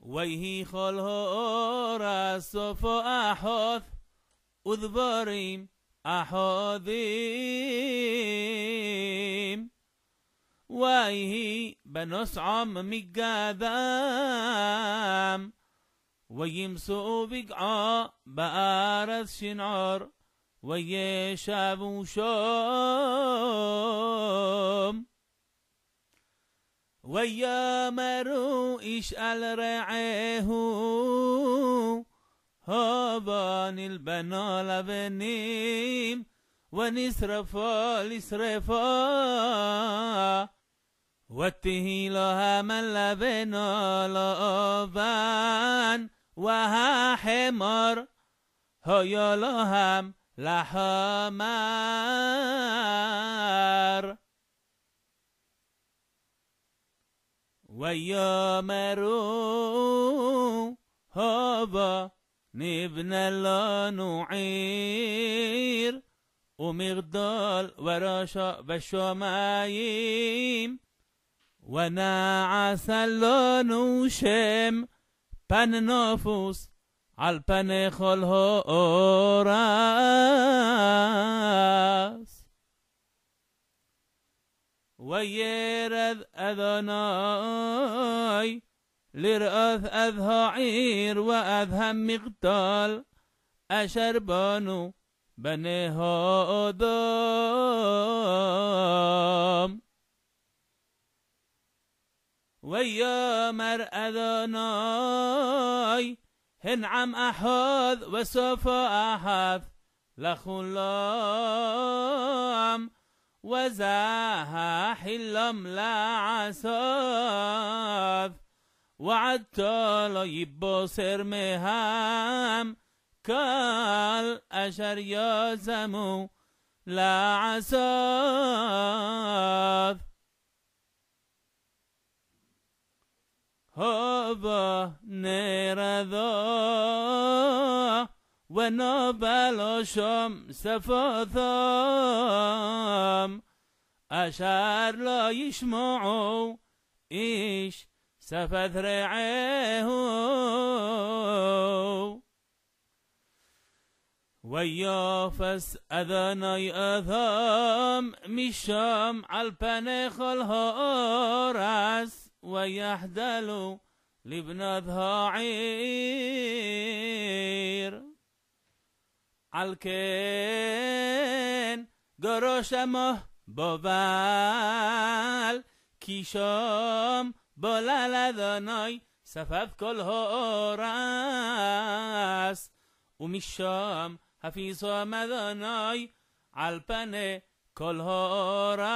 ויהי כל הורה סופו אחוז ודבורים אחוזים ויהי בנוסעם מגדם וימסו בגעה בארץ שנעור וישבו שום ويا مرو يشعل رعيه هابان البنال بنيم ونسرفا لسرفا واتهيلها من لبنا لأبان وها حمار هيا لهم لحمان ויאמרו הבה נבנה לנו עיר ומגדל ורשע בשמיים ונעשה לנו שם פן נופוס על פני כל أذ أذناي. لرأث أذ هعير وأذ هم مغتال أشر بنو بني هادام ويا مر أذناي. هنعم أحاذ وسوف أحاذ. لخلاي وزاها حلم لا عساف. وعدت لا يبصر مهام. كال أشر يزمو لا عساف. هبا نرذا ونبل شمس فثام. أشار لا يشمعوا إيش سفث رعيه ويافس أذني أثام مشام على البنخ الهورس ويحدلوا لابنتها عير על כן גרוש עמו בובל כי שם בולל אדוני ספב כל הורס ומשם הפיסום אדוני על פני כל הורס